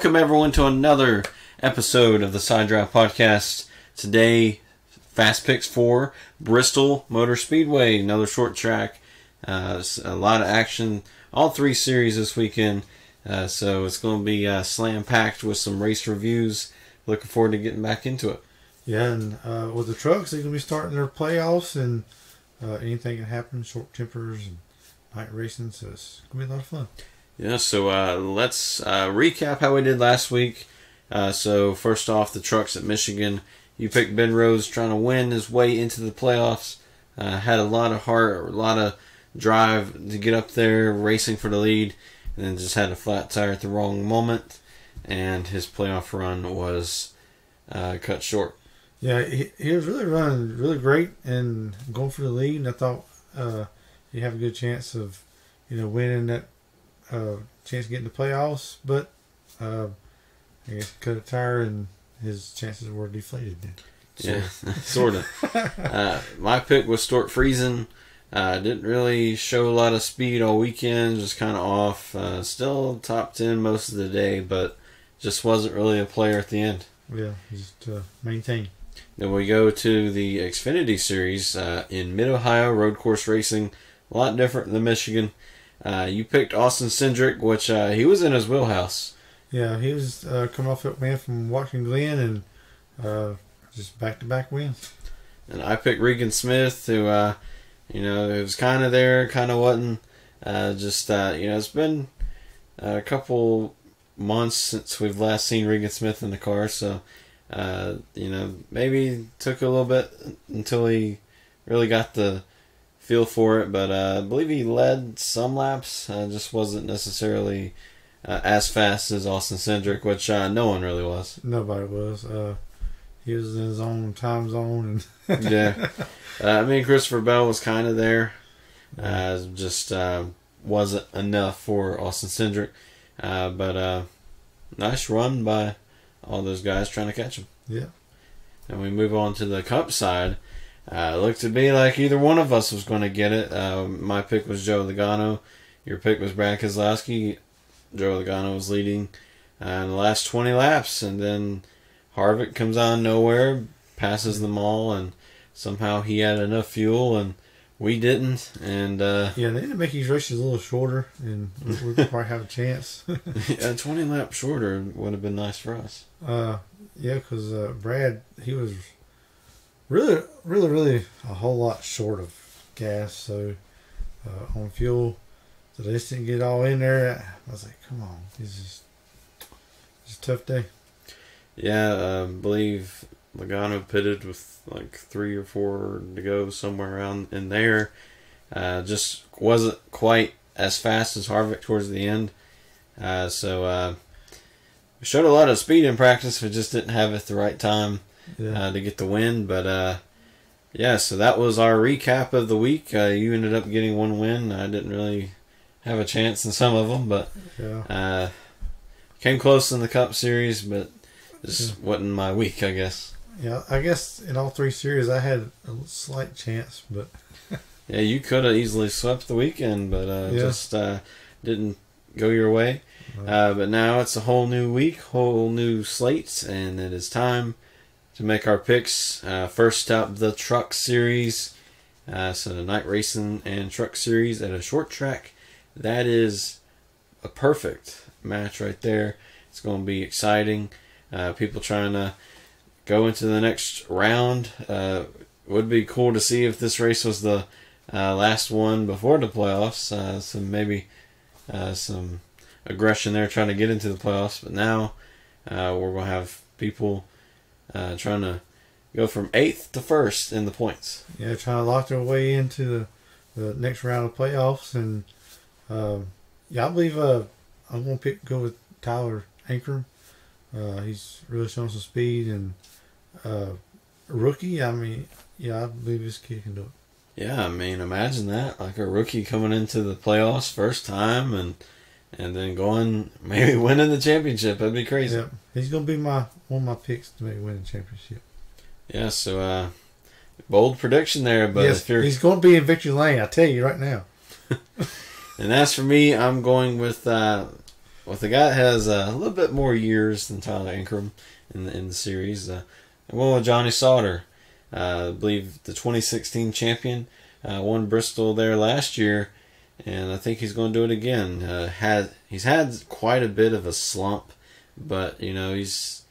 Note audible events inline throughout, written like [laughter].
Welcome everyone to another episode of the Side Draft Podcast. Today, Fast Picks for Bristol Motor Speedway, another short track. Uh, a lot of action, all three series this weekend. Uh, so it's going to be uh, slam packed with some race reviews. Looking forward to getting back into it. Yeah, and uh, with the trucks, they're going to be starting their playoffs, and uh, anything can happen. Short tempers and night racing, so it's going to be a lot of fun. Yeah, so uh, let's uh, recap how we did last week. Uh, so first off, the trucks at Michigan. You picked Ben Rhodes trying to win his way into the playoffs. Uh, had a lot of heart, a lot of drive to get up there, racing for the lead, and then just had a flat tire at the wrong moment, and his playoff run was uh, cut short. Yeah, he, he was really running really great and going for the lead, and I thought uh, he'd have a good chance of, you know, winning that uh, chance of getting the playoffs, but uh, I guess cut a tire and his chances were deflated. Then. Yeah, sort of. [laughs] uh, my pick was Stewart Friesen. Uh, didn't really show a lot of speed all weekend, just kind of off. Uh, still top 10 most of the day, but just wasn't really a player at the end. Yeah, just uh, maintain. Then we go to the Xfinity Series uh, in Mid Ohio road course racing. A lot different than Michigan. Uh, you picked Austin Cindric, which uh, he was in his wheelhouse. Yeah, he was uh, coming off that win from Watkins Glen and uh, just back to back wins. And I picked Regan Smith, who, uh, you know, it was kind of there, kind of wasn't. Uh, just, uh, you know, it's been a couple months since we've last seen Regan Smith in the car, so, uh, you know, maybe took a little bit until he really got the feel for it, but uh, I believe he led some laps. Uh, just wasn't necessarily uh, as fast as Austin Cindric, which uh, no one really was. Nobody was. Uh, he was in his own time zone, and yeah, [laughs] uh, I mean Christopher Bell was kind of there, uh, just uh, wasn't enough for Austin Cindric. Uh, but uh, nice run by all those guys trying to catch him. yeah, And we move on to the Cup side. Uh, it looked to be like either one of us was going to get it. Uh, my pick was Joe Logano. Your pick was Brad Keselowski. Joe Logano was leading uh, in the last 20 laps, and then Harvick comes out of nowhere, passes them all, and somehow he had enough fuel, and we didn't. And uh, yeah. They to make these races a little shorter, and we [laughs] probably have a chance. [laughs] a 20 lap shorter would have been nice for us. Uh, yeah, because uh, Brad he was really, really, really a whole lot short of gas. So uh, on fuel, so they just didn't get all in there. I was like, come on, this is it's a tough day. Yeah, I believe Logano pitted with like three or four to go somewhere around in there. Uh, just wasn't quite as fast as Harvick towards the end. Uh, so uh, we showed a lot of speed in practice, but just didn't have it the right time Yeah, uh, to get the win. But uh, yeah, so that was our recap of the week. Uh, you ended up getting one win. I didn't really have a chance in some of them, but yeah. uh, came close in the Cup Series, but just wasn't my week, I guess. Yeah, I guess in all three series I had a slight chance, but [laughs] Yeah, you could have easily swept the weekend, but uh, Yeah. just uh, didn't go your way. Uh, but now it's a whole new week, whole new slate, and it is time to make our picks. Uh, first up, the Truck Series. Uh, so the night racing and truck series at a short track. That is a perfect match right there. It's going to be exciting. Uh, people trying to go into the next round. Uh, would be cool to see if this race was the uh, last one before the playoffs. Uh, so maybe uh, some aggression there trying to get into the playoffs. But now we're going to have people uh, trying to go from eighth to first in the points. yeah, trying to lock their way into the, the next round of playoffs. And um, yeah, I believe uh, I'm gonna pick go with Tyler Ankrum. Uh, he's really showing some speed and uh, rookie. I mean, yeah, I believe this kid can do it. Yeah, I mean, imagine that like a rookie coming into the playoffs first time and and then going maybe [laughs] winning the championship. That'd be crazy. Yeah, he's gonna be my one of my picks to maybe win the championship. Yeah, so uh, bold prediction there, but yes, if you're he's gonna be in victory lane. I tell you right now. [laughs] and as for me, I'm going with uh, with the guy that has uh, a little bit more years than Tyler Ankrum in the, in the series. Uh, I went with Johnny Sauter. Uh, I believe the 2016 champion uh, won Bristol there last year, and I think he's going to do it again. Uh, had he's had quite a bit of a slump, but you know he's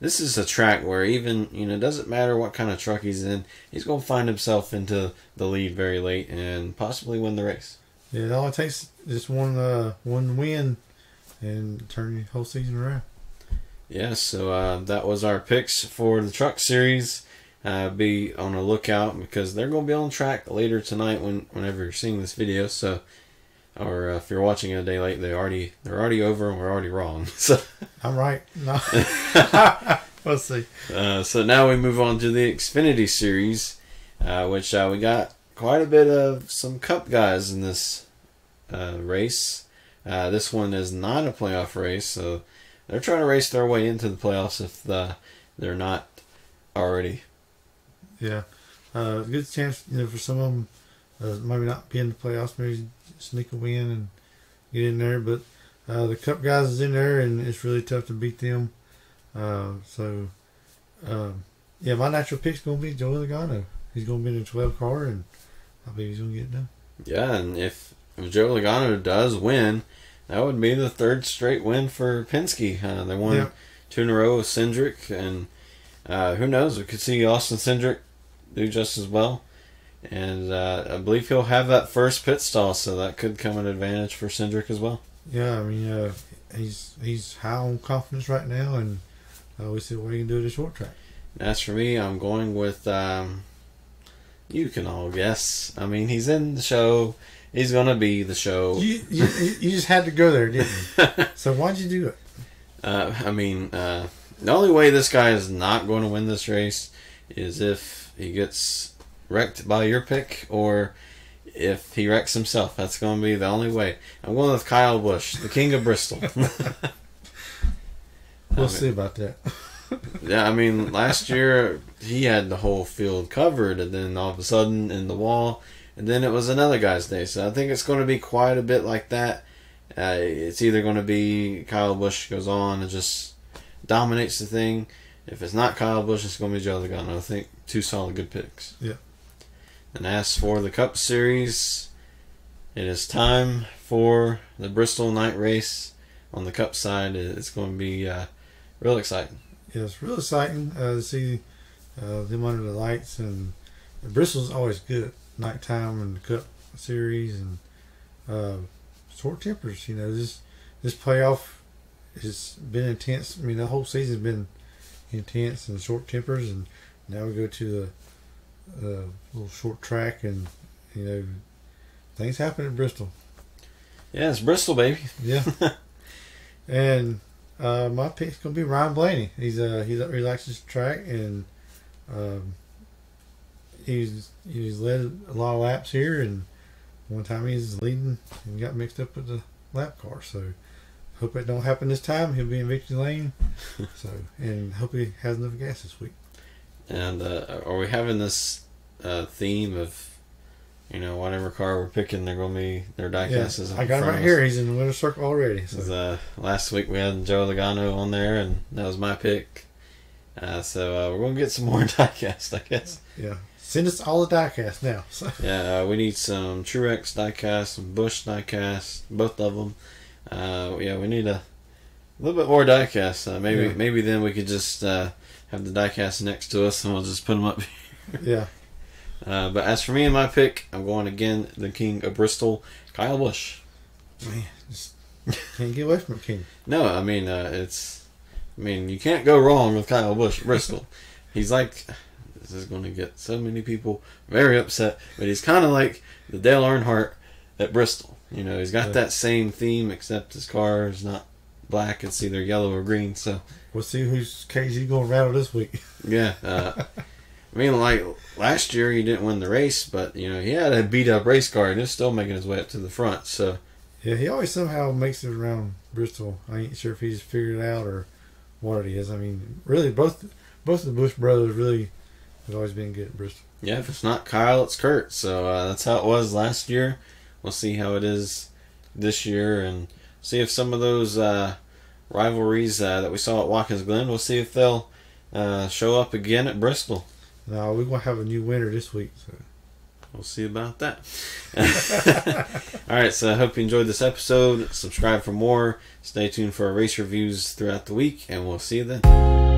this is a track where even you know it doesn't matter what kind of truck he's in, he's going to find himself into the lead very late and possibly win the race. Yeah, it all it takes just one uh, one win and turn the whole season around. Yeah, so uh, that was our picks for the truck series. Uh, be on a lookout because they're going to be on track later tonight when whenever you're seeing this video. So, or uh, if you're watching it a day late, they already they're already over and we're already wrong. [laughs] So I'm right. No, [laughs] [laughs] we'll see. Uh, so now we move on to the Xfinity series, uh, which uh, we got quite a bit of some Cup guys in this uh, race. Uh, this one is not a playoff race, so they're trying to race their way into the playoffs if the, they're not already. Yeah, uh, good chance you know for some of them uh, maybe not be in the playoffs, maybe sneak a win and get in there. But uh, the Cup guys is in there, and it's really tough to beat them. Uh, so, um, yeah, my natural pick's gonna be Joey Logano. He's gonna be in the twelve car, and I believe he's gonna get it done. Yeah, and if, if Joe Logano does win, that would be the third straight win for Penske. Uh, they won Yeah. two in a row with Cindric, and uh, who knows? We could see Austin Cindric do just as well. And uh, I believe he'll have that first pit stall, so that could come an advantage for Cindric as well. Yeah, I mean, uh, he's he's high on confidence right now, and uh, we see what he can do at the short track. As for me, I'm going with. Um, you can all guess. I mean, he's in the show. He's gonna be the show. You, you, you just had to go there, didn't you? [laughs] so why'd you do it? Uh, I mean, uh, the only way this guy is not going to win this race is if he gets wrecked by your pick or if he wrecks himself. That's going to be the only way. I'm going with Kyle Busch, the king of Bristol. [laughs] [laughs] We'll I mean- see about that. [laughs] yeah, I mean, last year he had the whole field covered, and then all of a sudden in the wall, and then it was another guy's day. So I think it's going to be quite a bit like that. Uh, it's either going to be Kyle Busch goes on and just dominates the thing. If it's not Kyle Busch, it's going to be Joe Logano. I think two solid good picks. Yeah. And as for the Cup Series, it is time for the Bristol Night Race on the Cup side. It's going to be uh, real exciting. Yeah, it's real exciting uh, to see uh, them under the lights, and Bristol's always good nighttime and the Cup Series and uh, short tempers. You know, this this playoff has been intense. I mean, the whole season's been intense and short tempers, and now we go to the uh, little short track, and you know, things happen at Bristol. Yeah, it's Bristol, baby. Yeah. [laughs] and uh, my pick's gonna be Ryan Blaney. He's uh he he likes his track and um he's he's led a lot of laps here and one time he's leading and got mixed up with the lap car. So hope it don't happen this time. He'll be in victory lane. [laughs] so and hope he has enough gas this week. And uh, are we having this uh, theme of, you know, whatever car we're picking, they're going to be their Yeah, diecast is I got him right here. He's in the winner circle already. So uh, last week we had Joe Logano on there, and that was my pick. Uh, so uh, we're going to get some [laughs] more diecast, I guess. yeah, send us all the diecast now. So. Yeah, uh, we need some Truex diecast, some Busch diecast, both of them. Uh, yeah, we need a little bit more diecast. Uh, maybe Yeah. maybe then we could just uh, have the diecast next to us, and we'll just put them up [laughs] Yeah. Uh, but as for me and my pick, I'm going again the king of Bristol, Kyle Busch. Man, just can't get away from King. [laughs] No, I mean uh, it's, I mean you can't go wrong with Kyle Busch Bristol. [laughs] he's like, this is going to get so many people very upset, but he's kind of like the Dale Earnhardt at Bristol. You know, he's got Yeah. that same theme, except his car is not black; it's either yellow or green. So We'll see whose cage he's gonna rattle this week. [laughs] yeah. Uh, I mean, like last year he didn't win the race, but you know he had a beat up race car and is still making his way up to the front. So Yeah, he always somehow makes it around Bristol. I ain't sure if he's figured it out or what it is. I mean, really, both both of the Busch brothers really have always been good at Bristol. Yeah, if it's not Kyle, it's Kurt. So uh, that's how it was last year. We'll see how it is this year, and see if some of those uh, rivalries uh, that we saw at Watkins Glen, we'll see if they'll uh, show up again at Bristol. No, we're gonna have a new winner this week. So. We'll see about that. [laughs] All right, so I hope you enjoyed this episode. Subscribe for more. Stay tuned for our race reviews throughout the week, and we'll see you then.